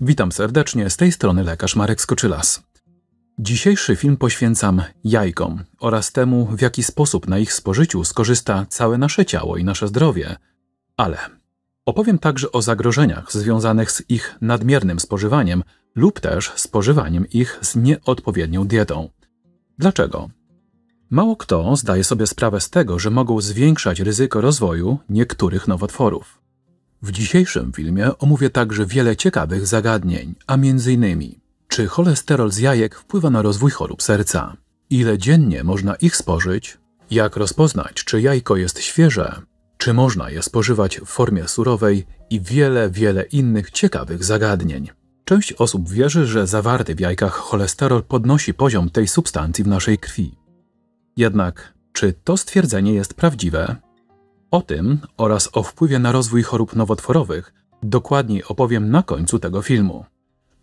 Witam serdecznie, z tej strony lekarz Marek Skoczylas. Dzisiejszy film poświęcam jajkom oraz temu, w jaki sposób na ich spożyciu skorzysta całe nasze ciało i nasze zdrowie. Ale opowiem także o zagrożeniach związanych z ich nadmiernym spożywaniem lub też spożywaniem ich z nieodpowiednią dietą. Dlaczego? Mało kto zdaje sobie sprawę z tego, że mogą zwiększać ryzyko rozwoju niektórych nowotworów. W dzisiejszym filmie omówię także wiele ciekawych zagadnień, a innymi czy cholesterol z jajek wpływa na rozwój chorób serca, ile dziennie można ich spożyć, jak rozpoznać, czy jajko jest świeże, czy można je spożywać w formie surowej i wiele, wiele innych ciekawych zagadnień. Część osób wierzy, że zawarty w jajkach cholesterol podnosi poziom tej substancji w naszej krwi. Jednak, czy to stwierdzenie jest prawdziwe? O tym oraz o wpływie na rozwój chorób nowotworowych dokładniej opowiem na końcu tego filmu.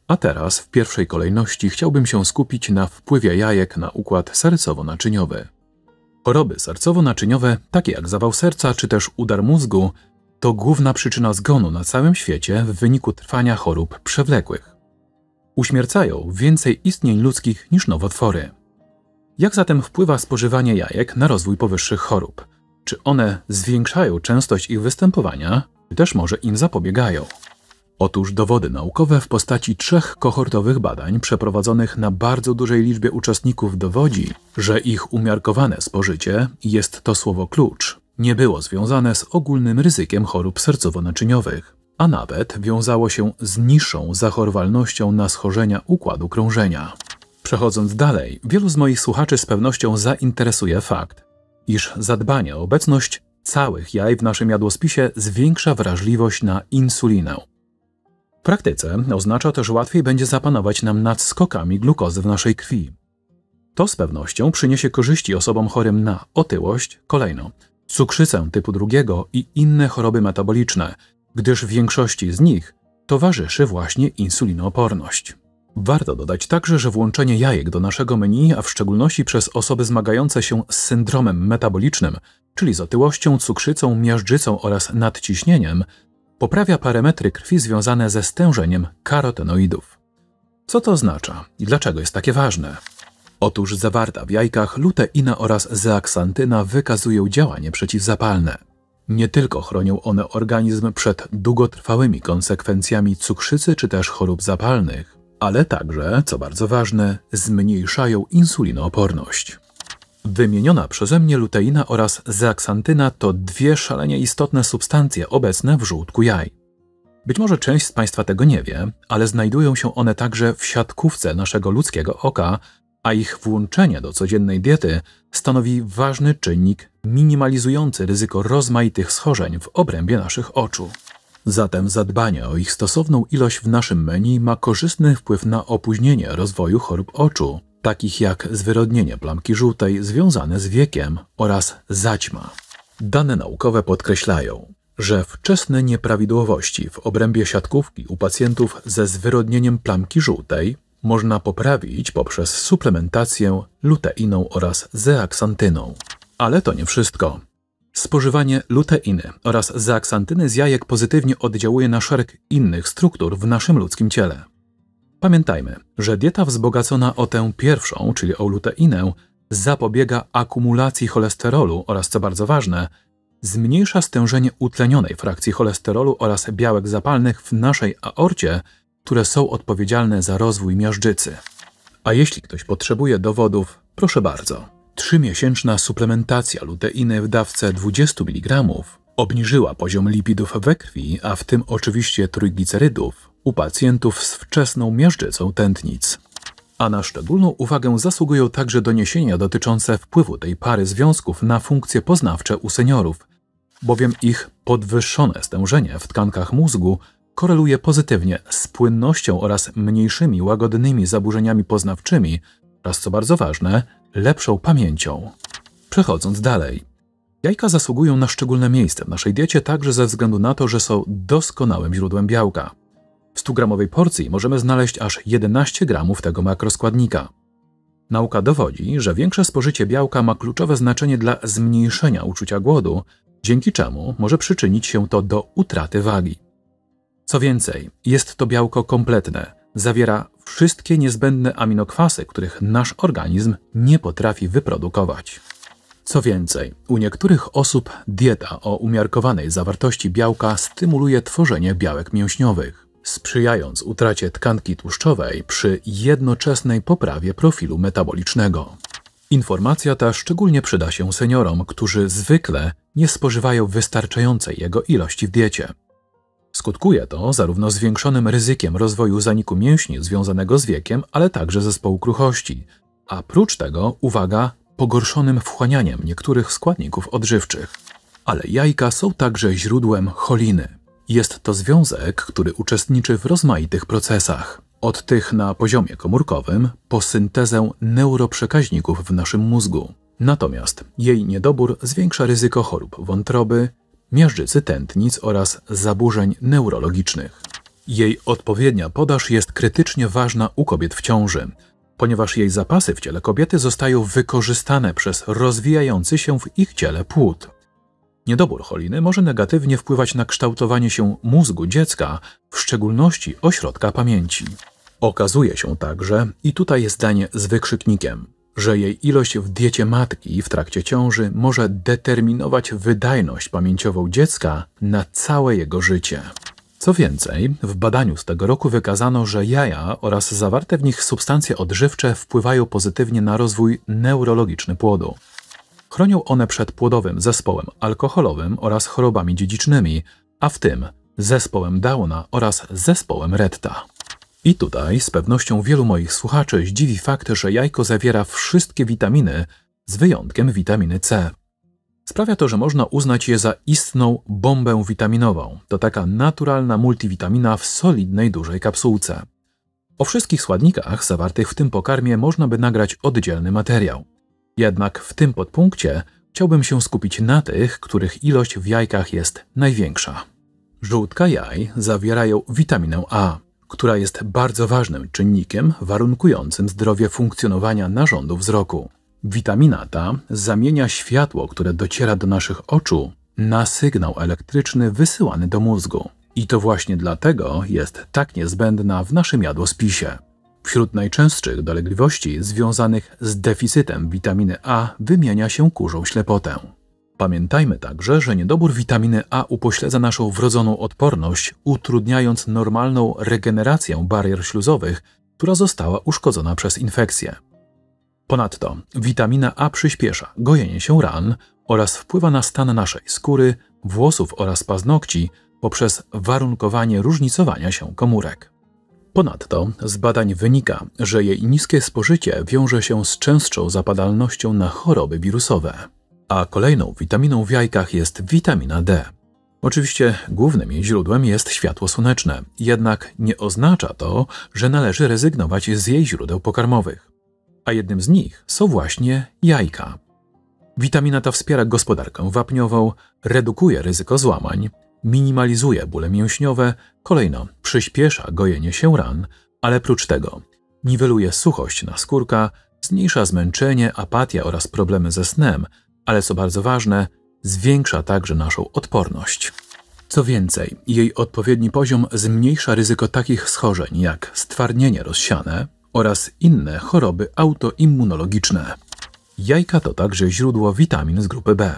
A teraz w pierwszej kolejności chciałbym się skupić na wpływie jajek na układ sercowo-naczyniowy. Choroby sercowo-naczyniowe, takie jak zawał serca czy też udar mózgu, to główna przyczyna zgonu na całym świecie w wyniku trwania chorób przewlekłych. Uśmiercają więcej istnień ludzkich niż nowotwory. Jak zatem wpływa spożywanie jajek na rozwój powyższych chorób? Czy one zwiększają częstość ich występowania, czy też może im zapobiegają? Otóż dowody naukowe w postaci trzech kohortowych badań przeprowadzonych na bardzo dużej liczbie uczestników dowodzi, że ich umiarkowane spożycie jest to słowo klucz, nie było związane z ogólnym ryzykiem chorób sercowo-naczyniowych, a nawet wiązało się z niższą zachorowalnością na schorzenia układu krążenia. Przechodząc dalej, wielu z moich słuchaczy z pewnością zainteresuje fakt, iż zadbanie o obecność całych jaj w naszym jadłospisie zwiększa wrażliwość na insulinę. W praktyce oznacza to, że łatwiej będzie zapanować nam nad skokami glukozy w naszej krwi. To z pewnością przyniesie korzyści osobom chorym na otyłość, kolejno, cukrzycę typu drugiego i inne choroby metaboliczne, gdyż w większości z nich towarzyszy właśnie insulinooporność. Warto dodać także, że włączenie jajek do naszego menu, a w szczególności przez osoby zmagające się z syndromem metabolicznym, czyli z otyłością, cukrzycą, miażdżycą oraz nadciśnieniem, poprawia parametry krwi związane ze stężeniem karotenoidów. Co to oznacza i dlaczego jest takie ważne? Otóż zawarta w jajkach luteina oraz zeaksantyna wykazują działanie przeciwzapalne. Nie tylko chronią one organizm przed długotrwałymi konsekwencjami cukrzycy czy też chorób zapalnych, ale także, co bardzo ważne, zmniejszają insulinooporność. Wymieniona przeze mnie luteina oraz zeaksantyna to dwie szalenie istotne substancje obecne w żółtku jaj. Być może część z Państwa tego nie wie, ale znajdują się one także w siatkówce naszego ludzkiego oka, a ich włączenie do codziennej diety stanowi ważny czynnik minimalizujący ryzyko rozmaitych schorzeń w obrębie naszych oczu. Zatem zadbanie o ich stosowną ilość w naszym menu ma korzystny wpływ na opóźnienie rozwoju chorób oczu, takich jak zwyrodnienie plamki żółtej związane z wiekiem oraz zaćma. Dane naukowe podkreślają, że wczesne nieprawidłowości w obrębie siatkówki u pacjentów ze zwyrodnieniem plamki żółtej można poprawić poprzez suplementację luteiną oraz zeaksantyną. Ale to nie wszystko. Spożywanie luteiny oraz zeaksantyny z jajek pozytywnie oddziałuje na szereg innych struktur w naszym ludzkim ciele. Pamiętajmy, że dieta wzbogacona o tę pierwszą, czyli o luteinę, zapobiega akumulacji cholesterolu oraz, co bardzo ważne, zmniejsza stężenie utlenionej frakcji cholesterolu oraz białek zapalnych w naszej aorcie, które są odpowiedzialne za rozwój miażdżycy. A jeśli ktoś potrzebuje dowodów, proszę bardzo. Trzymiesięczna suplementacja luteiny w dawce 20 mg obniżyła poziom lipidów we krwi, a w tym oczywiście trójglicerydów, u pacjentów z wczesną miażdżycą tętnic. A na szczególną uwagę zasługują także doniesienia dotyczące wpływu tej pary związków na funkcje poznawcze u seniorów, bowiem ich podwyższone stężenie w tkankach mózgu koreluje pozytywnie z płynnością oraz mniejszymi łagodnymi zaburzeniami poznawczymi oraz, co bardzo ważne, lepszą pamięcią. Przechodząc dalej. Jajka zasługują na szczególne miejsce w naszej diecie także ze względu na to, że są doskonałym źródłem białka. W 100-gramowej porcji możemy znaleźć aż 11 gramów tego makroskładnika. Nauka dowodzi, że większe spożycie białka ma kluczowe znaczenie dla zmniejszenia uczucia głodu, dzięki czemu może przyczynić się to do utraty wagi. Co więcej, jest to białko kompletne, zawiera wszystkie niezbędne aminokwasy, których nasz organizm nie potrafi wyprodukować. Co więcej, u niektórych osób dieta o umiarkowanej zawartości białka stymuluje tworzenie białek mięśniowych, sprzyjając utracie tkanki tłuszczowej przy jednoczesnej poprawie profilu metabolicznego. Informacja ta szczególnie przyda się seniorom, którzy zwykle nie spożywają wystarczającej jego ilości w diecie. Skutkuje to zarówno zwiększonym ryzykiem rozwoju zaniku mięśni związanego z wiekiem, ale także zespołu kruchości, a prócz tego, uwaga, pogorszonym wchłanianiem niektórych składników odżywczych. Ale jajka są także źródłem choliny. Jest to związek, który uczestniczy w rozmaitych procesach. Od tych na poziomie komórkowym po syntezę neuroprzekaźników w naszym mózgu. Natomiast jej niedobór zwiększa ryzyko chorób wątroby, miażdżycy tętnic oraz zaburzeń neurologicznych. Jej odpowiednia podaż jest krytycznie ważna u kobiet w ciąży, ponieważ jej zapasy w ciele kobiety zostają wykorzystane przez rozwijający się w ich ciele płód. Niedobór choliny może negatywnie wpływać na kształtowanie się mózgu dziecka, w szczególności ośrodka pamięci. Okazuje się także, i tutaj jest zdanie z wykrzyknikiem, że jej ilość w diecie matki w trakcie ciąży może determinować wydajność pamięciową dziecka na całe jego życie. Co więcej, w badaniu z tego roku wykazano, że jaja oraz zawarte w nich substancje odżywcze wpływają pozytywnie na rozwój neurologiczny płodu. Chronią one przed płodowym zespołem alkoholowym oraz chorobami dziedzicznymi, a w tym zespołem Downa oraz zespołem Retta. I tutaj z pewnością wielu moich słuchaczy zdziwi fakt, że jajko zawiera wszystkie witaminy, z wyjątkiem witaminy C. Sprawia to, że można uznać je za istną bombę witaminową. To taka naturalna multivitamina w solidnej, dużej kapsułce. O wszystkich składnikach zawartych w tym pokarmie można by nagrać oddzielny materiał. Jednak w tym podpunkcie chciałbym się skupić na tych, których ilość w jajkach jest największa. Żółtka jaj zawierają witaminę A, która jest bardzo ważnym czynnikiem warunkującym zdrowie funkcjonowania narządu wzroku. Witamina ta zamienia światło, które dociera do naszych oczu, na sygnał elektryczny wysyłany do mózgu. I to właśnie dlatego jest tak niezbędna w naszym jadłospisie. Wśród najczęstszych dolegliwości związanych z deficytem witaminy A wymienia się kurzą ślepotę. Pamiętajmy także, że niedobór witaminy A upośledza naszą wrodzoną odporność, utrudniając normalną regenerację barier śluzowych, która została uszkodzona przez infekcję. Ponadto witamina A przyspiesza gojenie się ran oraz wpływa na stan naszej skóry, włosów oraz paznokci poprzez warunkowanie różnicowania się komórek. Ponadto z badań wynika, że jej niskie spożycie wiąże się z częstszą zapadalnością na choroby wirusowe. A kolejną witaminą w jajkach jest witamina D. Oczywiście głównym jej źródłem jest światło słoneczne, jednak nie oznacza to, że należy rezygnować z jej źródeł pokarmowych a jednym z nich są właśnie jajka. Witamina ta wspiera gospodarkę wapniową, redukuje ryzyko złamań, minimalizuje bóle mięśniowe, kolejno przyspiesza gojenie się ran, ale prócz tego niweluje suchość naskórka, zmniejsza zmęczenie, apatię oraz problemy ze snem, ale co bardzo ważne, zwiększa także naszą odporność. Co więcej, jej odpowiedni poziom zmniejsza ryzyko takich schorzeń jak stwardnienie rozsiane, oraz inne choroby autoimmunologiczne. Jajka to także źródło witamin z grupy B.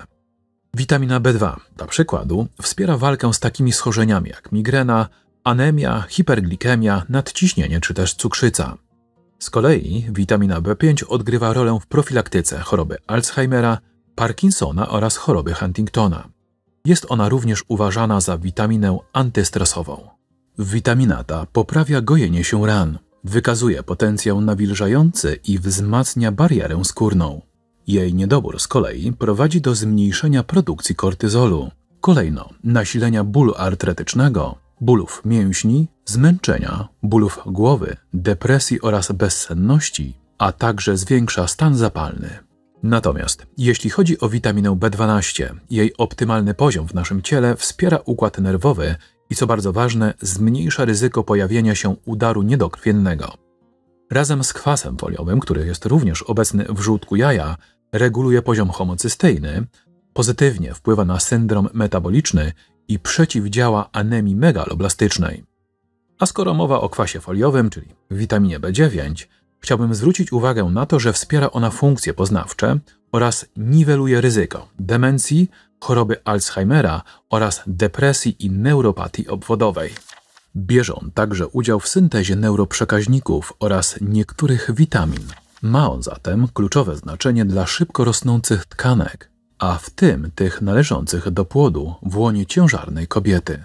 Witamina B2, dla przykładu, wspiera walkę z takimi schorzeniami jak migrena, anemia, hiperglikemia, nadciśnienie czy też cukrzyca. Z kolei witamina B5 odgrywa rolę w profilaktyce choroby Alzheimera, Parkinsona oraz choroby Huntingtona. Jest ona również uważana za witaminę antystresową. Witamina ta poprawia gojenie się ran, Wykazuje potencjał nawilżający i wzmacnia barierę skórną. Jej niedobór z kolei prowadzi do zmniejszenia produkcji kortyzolu, kolejno nasilenia bólu artretycznego, bólów mięśni, zmęczenia, bólów głowy, depresji oraz bezsenności, a także zwiększa stan zapalny. Natomiast jeśli chodzi o witaminę B12, jej optymalny poziom w naszym ciele wspiera układ nerwowy i co bardzo ważne, zmniejsza ryzyko pojawienia się udaru niedokrwiennego. Razem z kwasem foliowym, który jest również obecny w żółtku jaja, reguluje poziom homocysteiny, pozytywnie wpływa na syndrom metaboliczny i przeciwdziała anemii megaloblastycznej. A skoro mowa o kwasie foliowym, czyli witaminie B9, chciałbym zwrócić uwagę na to, że wspiera ona funkcje poznawcze oraz niweluje ryzyko demencji, choroby Alzheimera oraz depresji i neuropatii obwodowej. Bierze on także udział w syntezie neuroprzekaźników oraz niektórych witamin. Ma on zatem kluczowe znaczenie dla szybko rosnących tkanek, a w tym tych należących do płodu w łonie ciężarnej kobiety.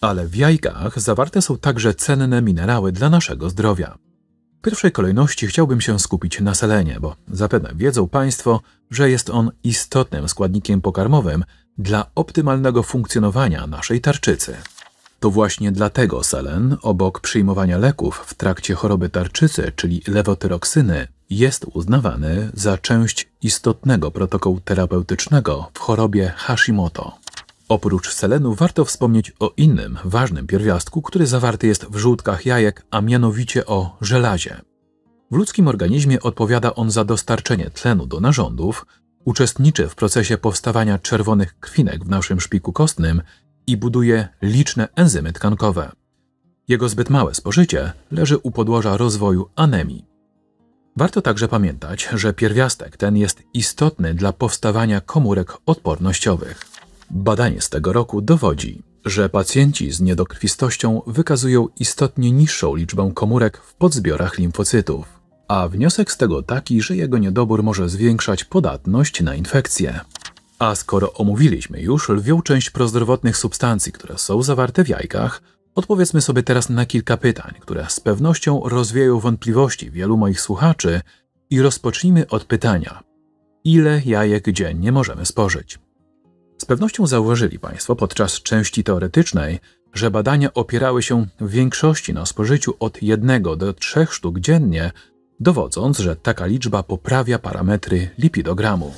Ale w jajkach zawarte są także cenne minerały dla naszego zdrowia. Pierwszej kolejności chciałbym się skupić na selenie, bo zapewne wiedzą Państwo, że jest on istotnym składnikiem pokarmowym dla optymalnego funkcjonowania naszej tarczycy. To właśnie dlatego selen, obok przyjmowania leków w trakcie choroby tarczycy, czyli lewotyroksyny, jest uznawany za część istotnego protokołu terapeutycznego w chorobie Hashimoto. Oprócz selenu warto wspomnieć o innym ważnym pierwiastku, który zawarty jest w żółtkach jajek, a mianowicie o żelazie. W ludzkim organizmie odpowiada on za dostarczenie tlenu do narządów, uczestniczy w procesie powstawania czerwonych krwinek w naszym szpiku kostnym i buduje liczne enzymy tkankowe. Jego zbyt małe spożycie leży u podłoża rozwoju anemii. Warto także pamiętać, że pierwiastek ten jest istotny dla powstawania komórek odpornościowych. Badanie z tego roku dowodzi, że pacjenci z niedokrwistością wykazują istotnie niższą liczbę komórek w podzbiorach limfocytów, a wniosek z tego taki, że jego niedobór może zwiększać podatność na infekcje. A skoro omówiliśmy już lwią część prozdrowotnych substancji, które są zawarte w jajkach, odpowiedzmy sobie teraz na kilka pytań, które z pewnością rozwieją wątpliwości wielu moich słuchaczy i rozpocznijmy od pytania: ile jajek dziennie możemy spożyć? Z pewnością zauważyli Państwo podczas części teoretycznej, że badania opierały się w większości na spożyciu od 1 do 3 sztuk dziennie, dowodząc, że taka liczba poprawia parametry lipidogramu.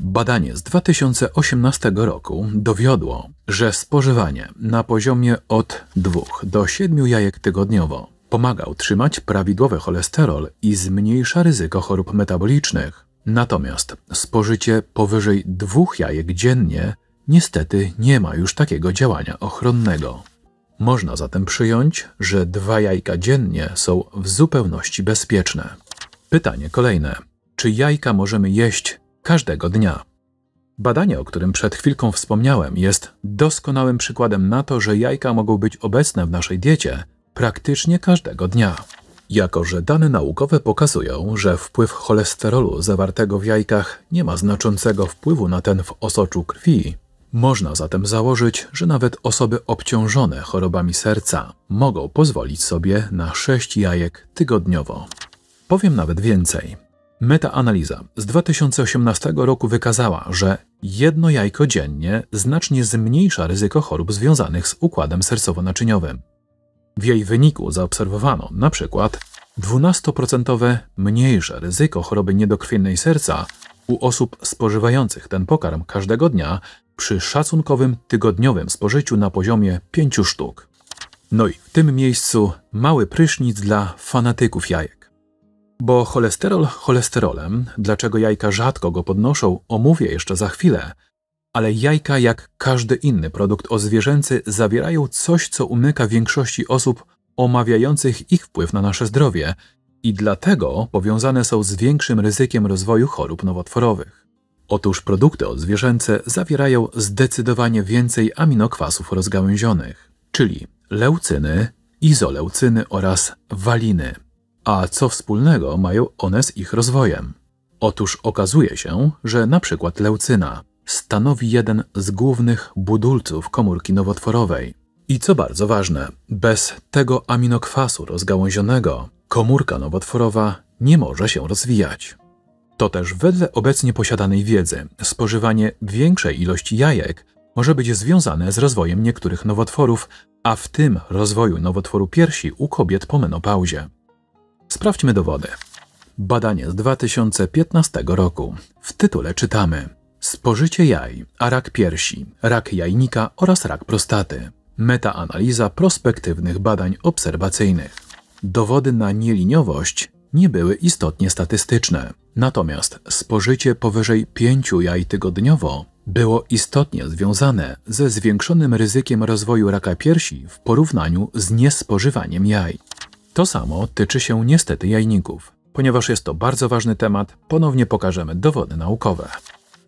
Badanie z 2018 roku dowiodło, że spożywanie na poziomie od 2 do 7 jajek tygodniowo pomaga utrzymać prawidłowy cholesterol i zmniejsza ryzyko chorób metabolicznych. Natomiast spożycie powyżej dwóch jajek dziennie niestety nie ma już takiego działania ochronnego. Można zatem przyjąć, że dwa jajka dziennie są w zupełności bezpieczne. Pytanie kolejne. Czy jajka możemy jeść każdego dnia? Badanie, o którym przed chwilką wspomniałem, jest doskonałym przykładem na to, że jajka mogą być obecne w naszej diecie praktycznie każdego dnia. Jako, że dane naukowe pokazują, że wpływ cholesterolu zawartego w jajkach nie ma znaczącego wpływu na ten w osoczu krwi, można zatem założyć, że nawet osoby obciążone chorobami serca mogą pozwolić sobie na 6 jajek tygodniowo. Powiem nawet więcej. Metaanaliza z 2018 roku wykazała, że jedno jajko dziennie znacznie zmniejsza ryzyko chorób związanych z układem sercowo-naczyniowym. W jej wyniku zaobserwowano przykład 12% mniejsze ryzyko choroby niedokrwiennej serca u osób spożywających ten pokarm każdego dnia przy szacunkowym tygodniowym spożyciu na poziomie 5 sztuk. No i w tym miejscu mały prysznic dla fanatyków jajek. Bo cholesterol cholesterolem, dlaczego jajka rzadko go podnoszą, omówię jeszcze za chwilę, ale jajka, jak każdy inny produkt ozwierzęcy, zawierają coś, co umyka większości osób omawiających ich wpływ na nasze zdrowie i dlatego powiązane są z większym ryzykiem rozwoju chorób nowotworowych. Otóż produkty odzwierzęce zawierają zdecydowanie więcej aminokwasów rozgałęzionych, czyli leucyny, izoleucyny oraz waliny. A co wspólnego mają one z ich rozwojem? Otóż okazuje się, że na przykład leucyna stanowi jeden z głównych budulców komórki nowotworowej. I co bardzo ważne, bez tego aminokwasu rozgałęzionego komórka nowotworowa nie może się rozwijać. To też wedle obecnie posiadanej wiedzy spożywanie większej ilości jajek może być związane z rozwojem niektórych nowotworów, a w tym rozwoju nowotworu piersi u kobiet po menopauzie. Sprawdźmy dowody. Badanie z 2015 roku. W tytule czytamy: Spożycie jaj, a rak piersi, rak jajnika oraz rak prostaty. Metaanaliza prospektywnych badań obserwacyjnych. Dowody na nieliniowość nie były istotnie statystyczne. Natomiast spożycie powyżej 5 jaj tygodniowo było istotnie związane ze zwiększonym ryzykiem rozwoju raka piersi w porównaniu z niespożywaniem jaj. To samo tyczy się niestety jajników. Ponieważ jest to bardzo ważny temat, ponownie pokażemy dowody naukowe.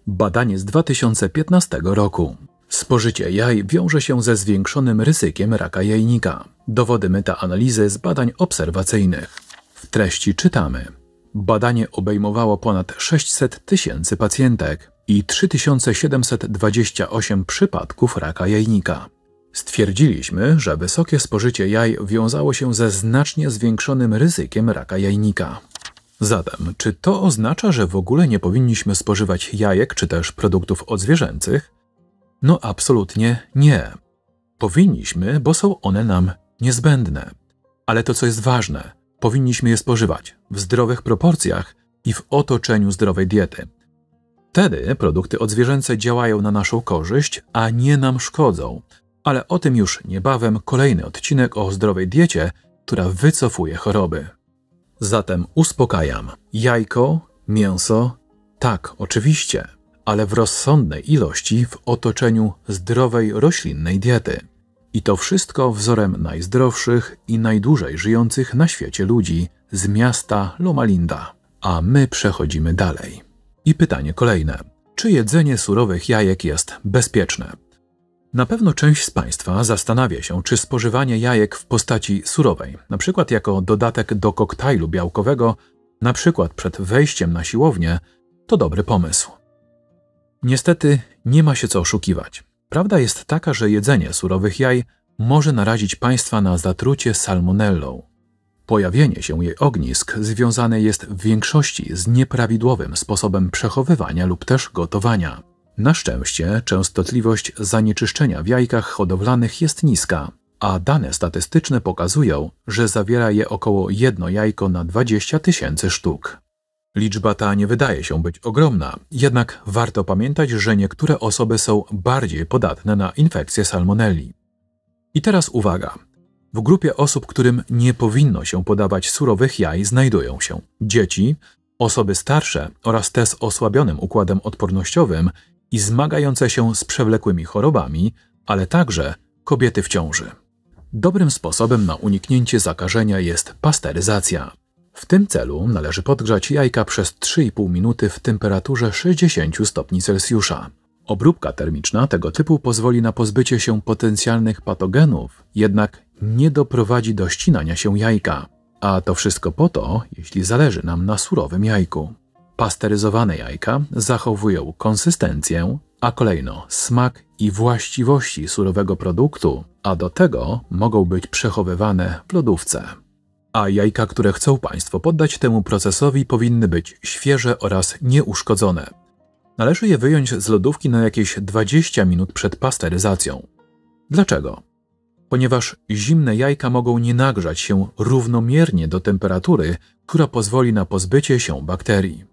Badanie z 2015 roku. Spożycie jaj wiąże się ze zwiększonym ryzykiem raka jajnika. Dowody metaanalizy z badań obserwacyjnych. W treści czytamy. Badanie obejmowało ponad 600 tysięcy pacjentek i 3728 przypadków raka jajnika. Stwierdziliśmy, że wysokie spożycie jaj wiązało się ze znacznie zwiększonym ryzykiem raka jajnika. Zatem, czy to oznacza, że w ogóle nie powinniśmy spożywać jajek czy też produktów odzwierzęcych? No absolutnie nie. Powinniśmy, bo są one nam niezbędne. Ale to, co jest ważne, powinniśmy je spożywać w zdrowych proporcjach i w otoczeniu zdrowej diety. Wtedy produkty odzwierzęce działają na naszą korzyść, a nie nam szkodzą. Ale o tym już niebawem kolejny odcinek o zdrowej diecie, która wycofuje choroby. Zatem uspokajam. Jajko, mięso, tak, oczywiście, ale w rozsądnej ilości w otoczeniu zdrowej roślinnej diety. I to wszystko wzorem najzdrowszych i najdłużej żyjących na świecie ludzi z miasta Loma Linda. A my przechodzimy dalej. I pytanie kolejne. Czy jedzenie surowych jajek jest bezpieczne? Na pewno część z Państwa zastanawia się, czy spożywanie jajek w postaci surowej, np. jako dodatek do koktajlu białkowego, np. przed wejściem na siłownię, to dobry pomysł. Niestety nie ma się co oszukiwać. Prawda jest taka, że jedzenie surowych jaj może narazić Państwa na zatrucie salmonellą. Pojawienie się jej ognisk związane jest w większości z nieprawidłowym sposobem przechowywania lub też gotowania. Na szczęście częstotliwość zanieczyszczenia w jajkach hodowlanych jest niska, a dane statystyczne pokazują, że zawiera je około jedno jajko na 20 tysięcy sztuk. Liczba ta nie wydaje się być ogromna, jednak warto pamiętać, że niektóre osoby są bardziej podatne na infekcję salmonelli. I teraz uwaga. W grupie osób, którym nie powinno się podawać surowych jaj, znajdują się dzieci, osoby starsze oraz te z osłabionym układem odpornościowym i zmagające się z przewlekłymi chorobami, ale także kobiety w ciąży. Dobrym sposobem na uniknięcie zakażenia jest pasteryzacja. W tym celu należy podgrzać jajka przez 3,5 minuty w temperaturze 60 stopni Celsjusza. Obróbka termiczna tego typu pozwoli na pozbycie się potencjalnych patogenów, jednak nie doprowadzi do ścinania się jajka. A to wszystko po to, jeśli zależy nam na surowym jajku. Pasteryzowane jajka zachowują konsystencję, a kolejno smak i właściwości surowego produktu, a do tego mogą być przechowywane w lodówce. A jajka, które chcą Państwo poddać temu procesowi, powinny być świeże oraz nieuszkodzone. Należy je wyjąć z lodówki na jakieś 20 minut przed pasteryzacją. Dlaczego? Ponieważ zimne jajka mogą nie nagrzać się równomiernie do temperatury, która pozwoli na pozbycie się bakterii.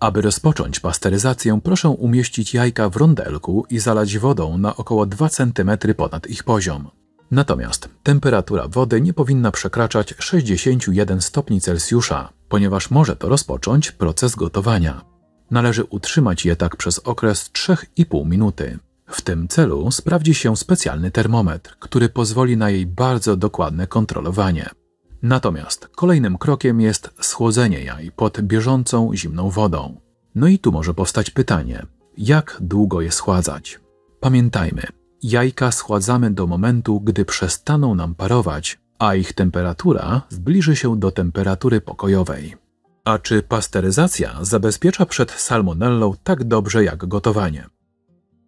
Aby rozpocząć pasteryzację, proszę umieścić jajka w rondelku i zalać wodą na około 2 cm ponad ich poziom. Natomiast temperatura wody nie powinna przekraczać 61 stopni Celsjusza, ponieważ może to rozpocząć proces gotowania. Należy utrzymać je tak przez okres 3,5 minuty. W tym celu sprawdzi się specjalny termometr, który pozwoli na jej bardzo dokładne kontrolowanie. Natomiast kolejnym krokiem jest schłodzenie jaj pod bieżącą zimną wodą. No i tu może powstać pytanie, jak długo je schładzać? Pamiętajmy, jajka schładzamy do momentu, gdy przestaną nam parować, a ich temperatura zbliży się do temperatury pokojowej. A czy pasteryzacja zabezpiecza przed salmonellą tak dobrze jak gotowanie?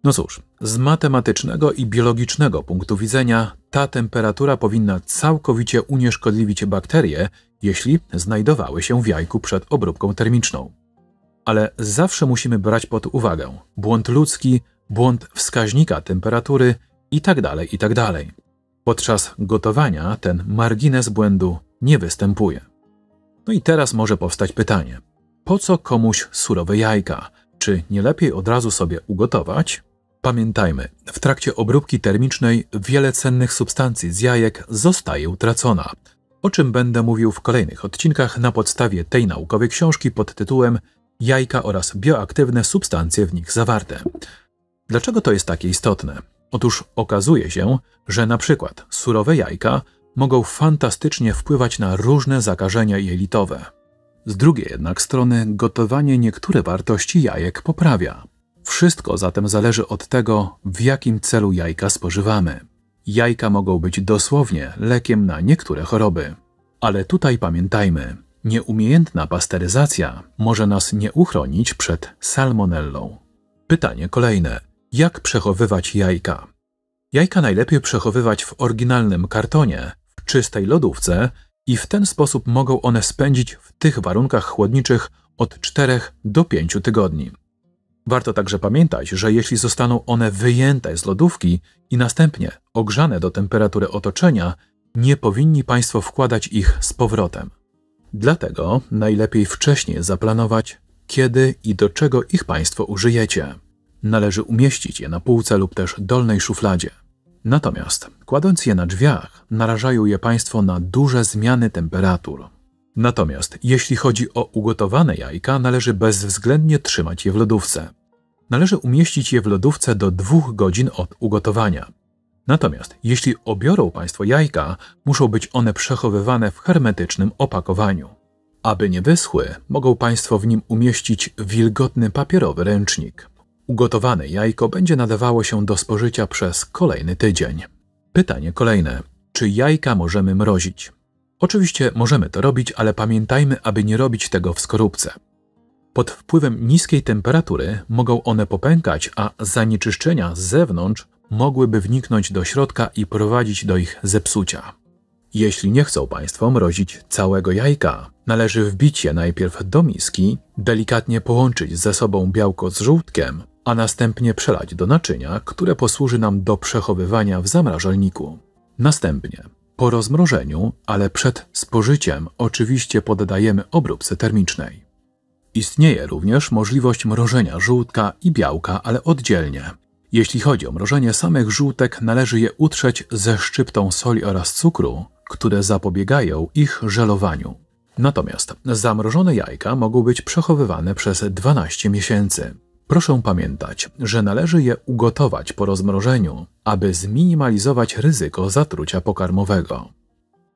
No cóż, z matematycznego i biologicznego punktu widzenia ta temperatura powinna całkowicie unieszkodliwić bakterie, jeśli znajdowały się w jajku przed obróbką termiczną. Ale zawsze musimy brać pod uwagę błąd ludzki, błąd wskaźnika temperatury itd. Tak itd. Tak Podczas gotowania ten margines błędu nie występuje. No i teraz może powstać pytanie: po co komuś surowe jajka? Czy nie lepiej od razu sobie ugotować? Pamiętajmy, w trakcie obróbki termicznej wiele cennych substancji z jajek zostaje utracona, o czym będę mówił w kolejnych odcinkach na podstawie tej naukowej książki pod tytułem Jajka oraz bioaktywne substancje w nich zawarte. Dlaczego to jest takie istotne? Otóż okazuje się, że na przykład surowe jajka mogą fantastycznie wpływać na różne zakażenia jelitowe. Z drugiej jednak strony gotowanie niektóre wartości jajek poprawia. Wszystko zatem zależy od tego, w jakim celu jajka spożywamy. Jajka mogą być dosłownie lekiem na niektóre choroby. Ale tutaj pamiętajmy, nieumiejętna pasteryzacja może nas nie uchronić przed salmonellą. Pytanie kolejne. Jak przechowywać jajka? Jajka najlepiej przechowywać w oryginalnym kartonie, w czystej lodówce i w ten sposób mogą one spędzić w tych warunkach chłodniczych od 4 do 5 tygodni. Warto także pamiętać, że jeśli zostaną one wyjęte z lodówki i następnie ogrzane do temperatury otoczenia, nie powinni Państwo wkładać ich z powrotem. Dlatego najlepiej wcześniej zaplanować, kiedy i do czego ich Państwo użyjecie. Należy umieścić je na półce lub też dolnej szufladzie. Natomiast kładąc je na drzwiach, narażają je Państwo na duże zmiany temperatur. Natomiast jeśli chodzi o ugotowane jajka, należy bezwzględnie trzymać je w lodówce. Należy umieścić je w lodówce do dwóch godzin od ugotowania. Natomiast jeśli obiorą Państwo jajka, muszą być one przechowywane w hermetycznym opakowaniu. Aby nie wyschły, mogą Państwo w nim umieścić wilgotny papierowy ręcznik. Ugotowane jajko będzie nadawało się do spożycia przez kolejny tydzień. Pytanie kolejne. Czy jajka możemy mrozić? Oczywiście możemy to robić, ale pamiętajmy, aby nie robić tego w skorupce. Pod wpływem niskiej temperatury mogą one popękać, a zanieczyszczenia z zewnątrz mogłyby wniknąć do środka i prowadzić do ich zepsucia. Jeśli nie chcą Państwo mrozić całego jajka, należy wbić je najpierw do miski, delikatnie połączyć ze sobą białko z żółtkiem, a następnie przelać do naczynia, które posłuży nam do przechowywania w zamrażalniku. Następnie, po rozmrożeniu, ale przed spożyciem, oczywiście poddajemy obróbce termicznej. Istnieje również możliwość mrożenia żółtka i białka, ale oddzielnie. Jeśli chodzi o mrożenie samych żółtek, należy je utrzeć ze szczyptą soli oraz cukru, które zapobiegają ich żelowaniu. Natomiast zamrożone jajka mogą być przechowywane przez 12 miesięcy. Proszę pamiętać, że należy je ugotować po rozmrożeniu, aby zminimalizować ryzyko zatrucia pokarmowego.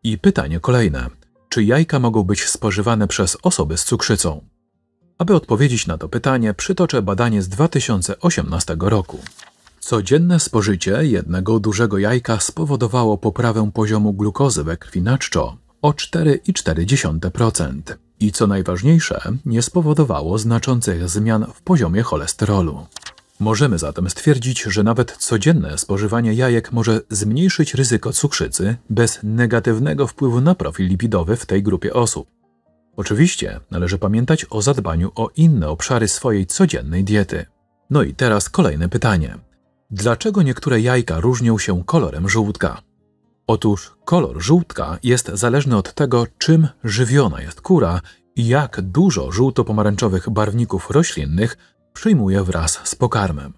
I pytanie kolejne: czy jajka mogą być spożywane przez osoby z cukrzycą? Aby odpowiedzieć na to pytanie, przytoczę badanie z 2018 roku. Codzienne spożycie jednego dużego jajka spowodowało poprawę poziomu glukozy we krwi na czczo o 4,4%. I co najważniejsze, nie spowodowało znaczących zmian w poziomie cholesterolu. Możemy zatem stwierdzić, że nawet codzienne spożywanie jajek może zmniejszyć ryzyko cukrzycy bez negatywnego wpływu na profil lipidowy w tej grupie osób. Oczywiście należy pamiętać o zadbaniu o inne obszary swojej codziennej diety. No i teraz kolejne pytanie. Dlaczego niektóre jajka różnią się kolorem żółtka? Otóż kolor żółtka jest zależny od tego, czym żywiona jest kura i jak dużo żółto-pomarańczowych barwników roślinnych przyjmuje wraz z pokarmem.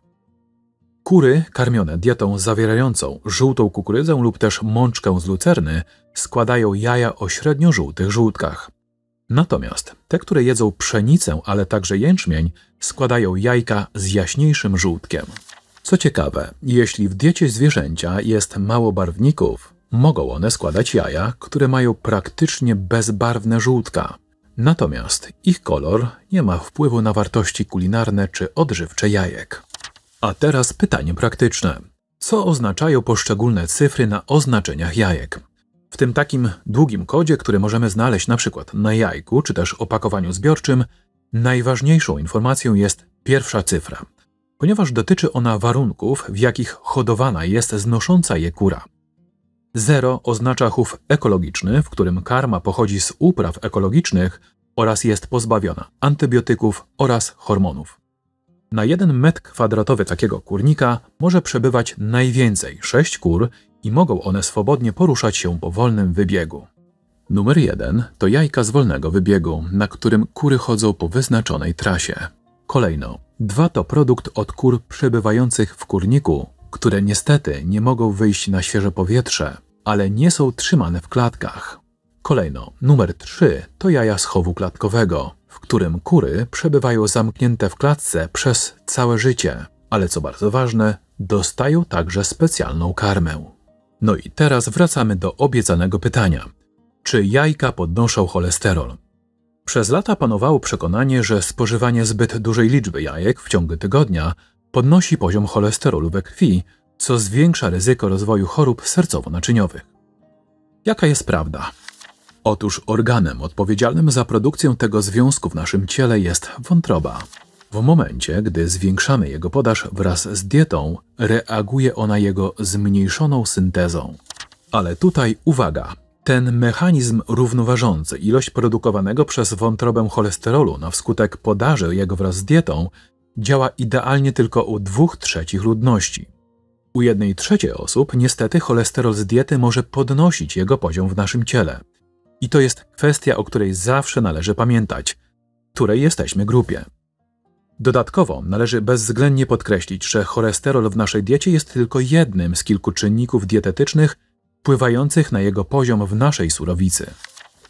Kury karmione dietą zawierającą żółtą kukurydzę lub też mączkę z lucerny składają jaja o średnio żółtych żółtkach. Natomiast te, które jedzą pszenicę, ale także jęczmień, składają jajka z jaśniejszym żółtkiem. Co ciekawe, jeśli w diecie zwierzęcia jest mało barwników, mogą one składać jaja, które mają praktycznie bezbarwne żółtka. Natomiast ich kolor nie ma wpływu na wartości kulinarne czy odżywcze jajek. A teraz pytanie praktyczne. Co oznaczają poszczególne cyfry na oznaczeniach jajek? W tym takim długim kodzie, który możemy znaleźć na przykład na jajku czy też opakowaniu zbiorczym, najważniejszą informacją jest pierwsza cyfra, ponieważ dotyczy ona warunków, w jakich hodowana jest znosząca je kura. Zero oznacza chów ekologiczny, w którym karma pochodzi z upraw ekologicznych oraz jest pozbawiona antybiotyków oraz hormonów. Na jeden metr kwadratowy takiego kurnika może przebywać najwięcej 6 kur i mogą one swobodnie poruszać się po wolnym wybiegu. Numer 1 to jajka z wolnego wybiegu, na którym kury chodzą po wyznaczonej trasie. Kolejno, dwa to produkt od kur przebywających w kurniku, które niestety nie mogą wyjść na świeże powietrze, ale nie są trzymane w klatkach. Kolejno, numer 3 to jaja z chowu klatkowego, w którym kury przebywają zamknięte w klatce przez całe życie ale co bardzo ważne, dostają także specjalną karmę. No i teraz wracamy do obiecanego pytania. Czy jajka podnoszą cholesterol? Przez lata panowało przekonanie, że spożywanie zbyt dużej liczby jajek w ciągu tygodnia podnosi poziom cholesterolu we krwi, co zwiększa ryzyko rozwoju chorób sercowo-naczyniowych. Jaka jest prawda? Otóż organem odpowiedzialnym za produkcję tego związku w naszym ciele jest wątroba. W momencie, gdy zwiększamy jego podaż wraz z dietą, reaguje ona jego zmniejszoną syntezą. Ale tutaj uwaga! Ten mechanizm równoważący ilość produkowanego przez wątrobę cholesterolu na wskutek podaży jego wraz z dietą działa idealnie tylko u dwóch trzecich ludności. U jednej trzeciej osób niestety cholesterol z diety może podnosić jego poziom w naszym ciele. I to jest kwestia, o której zawsze należy pamiętać, której jesteśmy grupie. Dodatkowo należy bezwzględnie podkreślić, że cholesterol w naszej diecie jest tylko jednym z kilku czynników dietetycznych wpływających na jego poziom w naszej surowicy.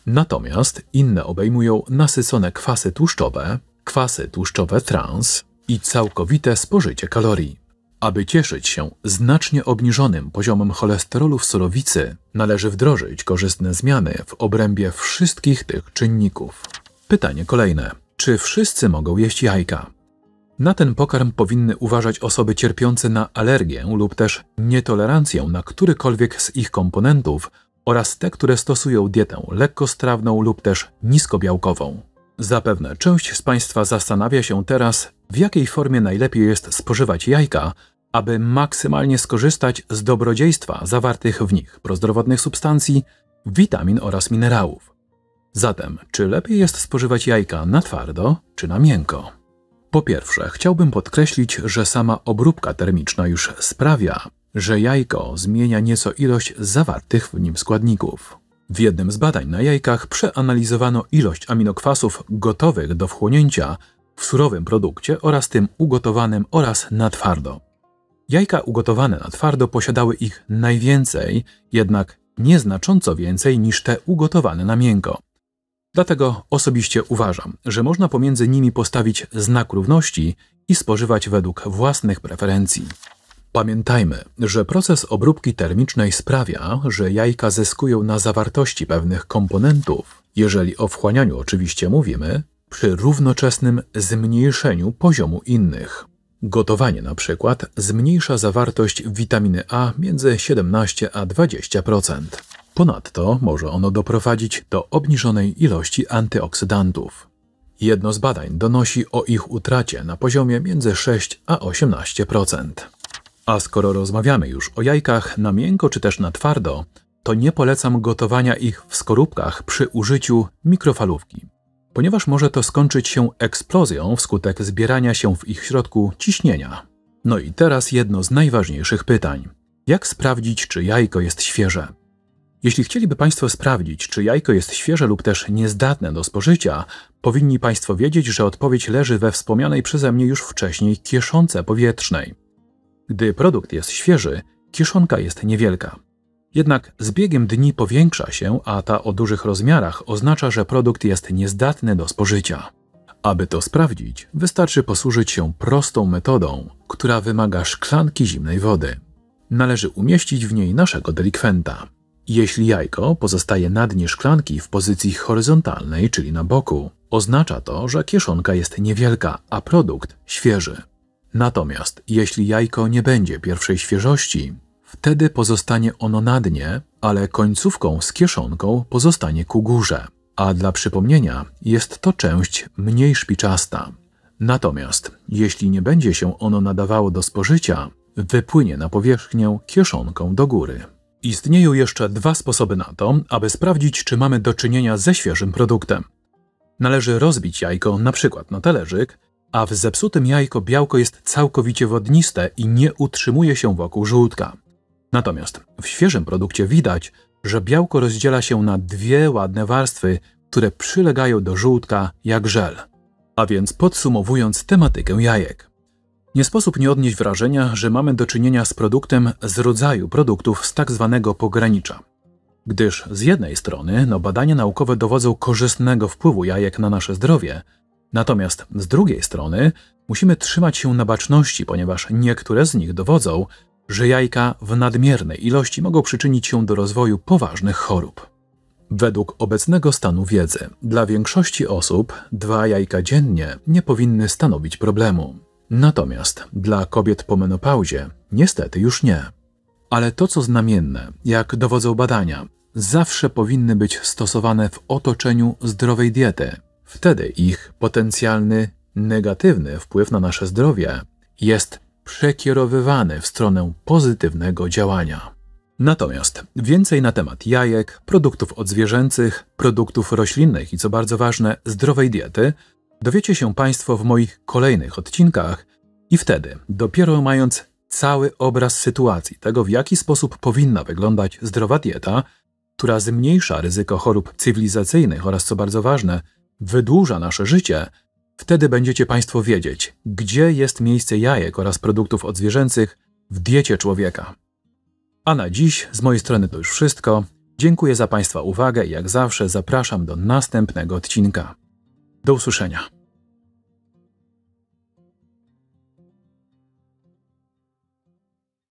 Natomiast inne obejmują nasycone kwasy tłuszczowe, kwasy tłuszczowe trans i całkowite spożycie kalorii. Aby cieszyć się znacznie obniżonym poziomem cholesterolu w surowicy, należy wdrożyć korzystne zmiany w obrębie wszystkich tych czynników. Pytanie kolejne. Czy wszyscy mogą jeść jajka? Na ten pokarm powinny uważać osoby cierpiące na alergię lub też nietolerancję na którykolwiek z ich komponentów oraz te, które stosują dietę lekkostrawną lub też niskobiałkową. Zapewne część z Państwa zastanawia się teraz, w jakiej formie najlepiej jest spożywać jajka, aby maksymalnie skorzystać z dobrodziejstwa zawartych w nich prozdrowotnych substancji, witamin oraz minerałów. Zatem, czy lepiej jest spożywać jajka na twardo czy na miękko? Po pierwsze, chciałbym podkreślić, że sama obróbka termiczna już sprawia, że jajko zmienia nieco ilość zawartych w nim składników. W jednym z badań na jajkach przeanalizowano ilość aminokwasów gotowych do wchłonięcia w surowym produkcie oraz tym ugotowanym oraz na twardo. Jajka ugotowane na twardo posiadały ich najwięcej, jednak nieznacząco więcej niż te ugotowane na miękko. Dlatego osobiście uważam, że można pomiędzy nimi postawić znak równości i spożywać według własnych preferencji. Pamiętajmy, że proces obróbki termicznej sprawia, że jajka zyskują na zawartości pewnych komponentów, jeżeli o wchłanianiu oczywiście mówimy, przy równoczesnym zmniejszeniu poziomu innych. Gotowanie na przykład zmniejsza zawartość witaminy A między 17 a 20%. Ponadto może ono doprowadzić do obniżonej ilości antyoksydantów. Jedno z badań donosi o ich utracie na poziomie między 6 a 18%. A skoro rozmawiamy już o jajkach na miękko czy też na twardo, to nie polecam gotowania ich w skorupkach przy użyciu mikrofalówki, ponieważ może to skończyć się eksplozją wskutek zbierania się w ich środku ciśnienia. No i teraz jedno z najważniejszych pytań. Jak sprawdzić, czy jajko jest świeże? Jeśli chcieliby Państwo sprawdzić, czy jajko jest świeże lub też niezdatne do spożycia, powinni Państwo wiedzieć, że odpowiedź leży we wspomnianej przeze mnie już wcześniej kieszonce powietrznej. Gdy produkt jest świeży, kieszonka jest niewielka. Jednak z biegiem dni powiększa się, a ta o dużych rozmiarach oznacza, że produkt jest niezdatny do spożycia. Aby to sprawdzić, wystarczy posłużyć się prostą metodą, która wymaga szklanki zimnej wody. Należy umieścić w niej naszego delikwenta. Jeśli jajko pozostaje na dnie szklanki w pozycji horyzontalnej, czyli na boku, oznacza to, że kieszonka jest niewielka, a produkt świeży. Natomiast jeśli jajko nie będzie pierwszej świeżości, wtedy pozostanie ono na dnie, ale końcówką z kieszonką pozostanie ku górze. A dla przypomnienia, jest to część mniej szpiczasta. Natomiast jeśli nie będzie się ono nadawało do spożycia, wypłynie na powierzchnię kieszonką do góry. Istnieją jeszcze dwa sposoby na to, aby sprawdzić, czy mamy do czynienia ze świeżym produktem. Należy rozbić jajko na przykład na talerzyk, a w zepsutym jajko białko jest całkowicie wodniste i nie utrzymuje się wokół żółtka. Natomiast w świeżym produkcie widać, że białko rozdziela się na dwie ładne warstwy, które przylegają do żółtka jak żel. A więc podsumowując tematykę jajek. Nie sposób nie odnieść wrażenia, że mamy do czynienia z produktem z rodzaju produktów z tak zwanego pogranicza. Gdyż z jednej strony no badania naukowe dowodzą korzystnego wpływu jajek na nasze zdrowie, natomiast z drugiej strony Musimy trzymać się na baczności, ponieważ niektóre z nich dowodzą, że jajka w nadmiernej ilości mogą przyczynić się do rozwoju poważnych chorób. Według obecnego stanu wiedzy, dla większości osób dwa jajka dziennie nie powinny stanowić problemu. Natomiast dla kobiet po menopauzie niestety już nie. Ale to, co znamienne, jak dowodzą badania, zawsze powinny być stosowane w otoczeniu zdrowej diety. Wtedy ich potencjalny negatywny wpływ na nasze zdrowie jest przekierowywany w stronę pozytywnego działania. Natomiast więcej na temat jajek, produktów odzwierzęcych, produktów roślinnych i co bardzo ważne, zdrowej diety dowiecie się Państwo w moich kolejnych odcinkach i wtedy, dopiero mając cały obraz sytuacji, tego w jaki sposób powinna wyglądać zdrowa dieta, która zmniejsza ryzyko chorób cywilizacyjnych oraz, co bardzo ważne, wydłuża nasze życie, wtedy będziecie Państwo wiedzieć, gdzie jest miejsce jajek oraz produktów odzwierzęcych w diecie człowieka. A na dziś z mojej strony to już wszystko. Dziękuję za Państwa uwagę i jak zawsze zapraszam do następnego odcinka. Do usłyszenia.